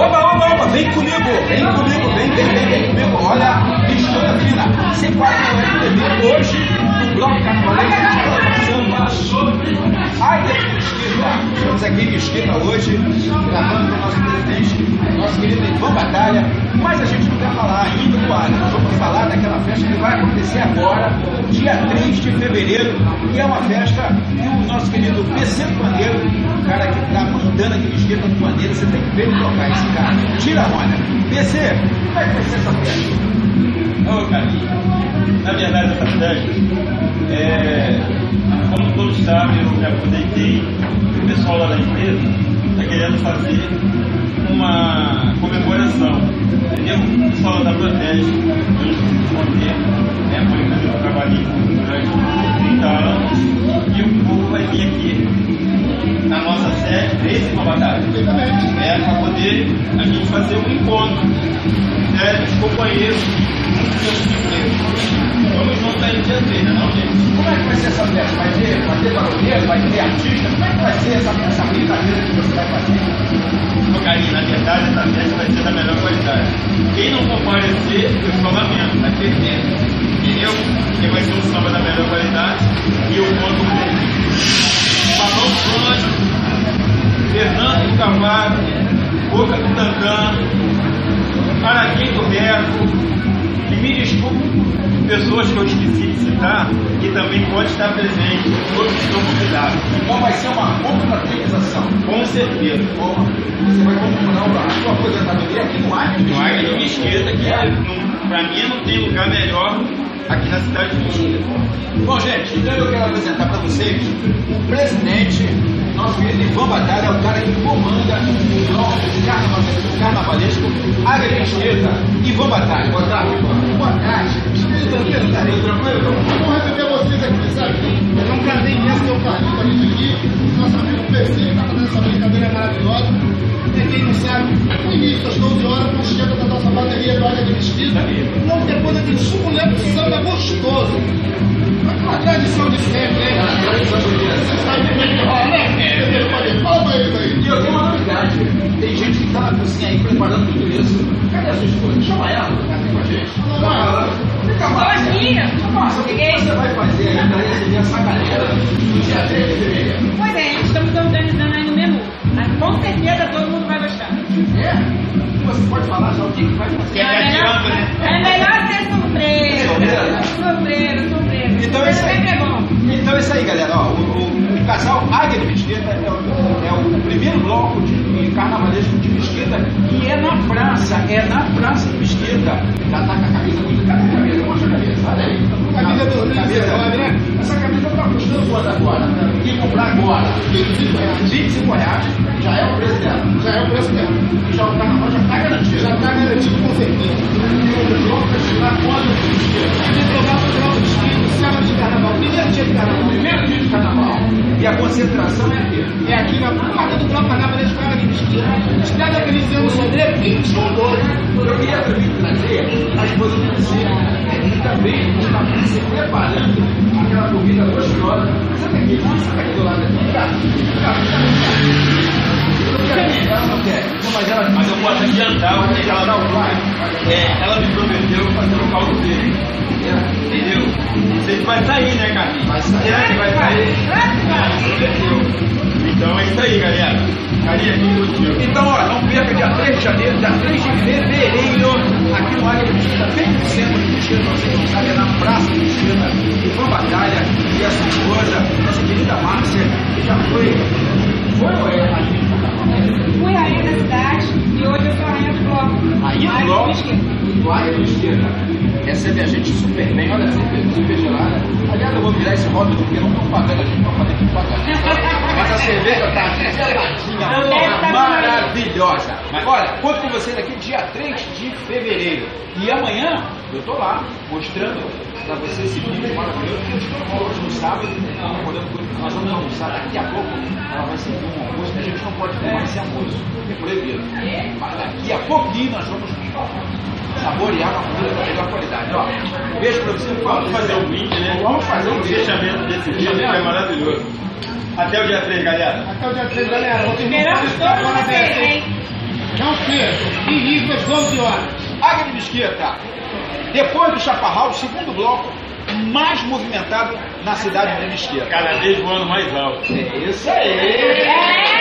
Oba, oba, oba, vem comigo, vem comigo, vem, vem, vem, vem comigo. Olha, mistura fina. Você pode ver hoje no bloco carnavalesco samba sobre Águia de Mesquita. Estamos aqui em Mesquita hoje, gravando com o nosso presidente, nosso querido Ivan Batalha. Mas a gente não vai falar ainda do dia 3 de fevereiro, e é uma festa que o nosso querido PC do Pandeiro, o cara que está mandando aqui Mesquita do Pandeiro, você tem que ver ele tocar esse cara. Tira a onda. PC, como é que vai ser essa festa? Ô, Carlinhos, na verdade essa festa, é, como todos sabem, eu me aposentei, o pessoal lá da empresa está querendo fazer uma comemoração, entendeu? O pessoal da batalha, é, para poder a gente fazer um encontro né, dos companheiros Vamos juntar em dia 3, né, não, gente? Como é que vai ser essa festa? Vai ter, vai ter barulheiro, vai ter artista? Como é que vai ser essa, essa brincadeira que você vai fazer? Carinho, na verdade, essa festa vai ser da melhor qualidade. Quem não comparecer, eu só lamento, vai perder. Entendeu? Porque vai ser um samba da melhor qualidade e eu conto com ele. Balão Fronte, Fernando do Cavalo, Boca do Tantã, Araquém do Berco, e me desculpe pessoas que eu esqueci de citar, que também pode estar presente, todos estão convidados. Então vai ser uma confraternização. Com certeza. Bom, Você vai comemorar a sua aposentadoria aqui no de No Águia de Mesquita. Mesquita, que é, pra mim não tem lugar melhor aqui na cidade de Mesquita. Bom, gente, então eu quero apresentar para vocês o presidente, nosso querido Ivan Batalha, é o cara que comanda o bloco carnavalesco, carnavalesco Águia de Mesquita. Ivan Batalha, boa tarde, Ivan. Boa tarde. Tranquilo, tranquilo, tranquilo. Vamos receber vocês aqui, sabe? É um prazer imenso ter o Carlinhos com a gente aqui. Nosso amigo PC que está fazendo essa brincadeira maravilhosa. E quem não sabe, no início das 12 horas, daquele suculento samba gostoso. A tradição de sempre, hein? Você sabe como é que rola, né? Palma aí. E eu tenho uma novidade. Tem gente que na cozinha aí preparando tudo isso. Cadê a sua esposa? Chama ela pra cá com a gente. Fica mais. Boazinha. Nossa, o que você vai fazer aí para receber essa galera no dia 3 de fevereiro? Pois é, estamos organizando aí no menu. Mas com certeza todo mundo. É? Você pode falar já o que que vai fazer? É, né? melhor, é melhor ser. Surpresa? Surpresa, surpresa. Então é isso sempre é aí. Então é isso aí, galera. Ó, o, o- o casal Águia de Mesquita é o, é o primeiro bloco de, de carnavalesco de Mesquita e é na praça, é na praça de Mesquita. Já tá com a camisa muito cara. a camisa? Mostra a camisa, olha aí. Camisa do Rio, né? Essa camisa tá custando quanto agora? E comprar agora? 25 reais. 25 reais já é o preço dela. Já é o preço dela. E já o carnaval já tá garantido. Já está garantido com certeza. E o vai chegar quando de Mesquita? Aqui provar o de esquina, sábado de carnaval, primeiro dia de carnaval. Primeiro dia de carnaval. E a concentração é aqui. É aqui na porta do bloco carnaval da escola de Mesquita. Estrada Feliciano Sodré, 21 12. Eu queria também trazer a esposa do você, que também está se preparando aquela comida gostosa. Sabe aqui? Sabe aqui do lado aqui? Cá, cá, mas ela eu posso adiantar, porque ela, dá o vai. é, ela me prometeu fazer o caldo dele. Entendeu? Não se vai sair, né, Carlinhos? Será que vai sair? Prometeu. Então é isso aí, galera. Carinha aqui contigo. Então, ó, não perca dia 3 de janeiro, dia 3 de fevereiro, aqui no Águia Mesquita, bem no centro de Mesquita, você não sabe, é na Praça Mesquita, Ivan Batalha e a sua esposa, nossa querida Márcia, que já foi, é? Fui rainha da cidade e hoje eu sou a rainha do bloco. Aí Ai, no bloco, esquerda. do recebe a gente super bem, olha cerveja super gelada. Aliás, eu vou virar esse rótulo porque não estão pagando a gente para fazer aqui pagar. Cerveja maravilhosa. Mas olha, conto com vocês aqui dia 3 de fevereiro. E amanhã eu tô lá mostrando para vocês esse vídeo maravilhoso que gente tomou hoje no sábado. Nós vamos almoçar daqui a pouco. Ela vai servir um almoço que a gente não pode tomar esse almoço. É proibido. Pouquinho nós vamos saborear uma comida da melhor qualidade. Ó, um beijo para você. Vamos fazer um brinde, né? Vamos fazer um brinde. fechamento desse vídeo que é maravilhoso. Até o dia 3, galera. Até o dia 3, galera. Esperamos podem ficar todos vocês, hein? Não perca. 11 horas. Águia de Mesquita. Depois do Chaparral, o segundo bloco mais movimentado na cidade de Mesquita. Cada vez voando mais alto. É isso aí. É